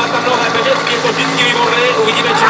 Žádné na trátě byl mnohé, ve to vždycky výborné, uvidíme, či.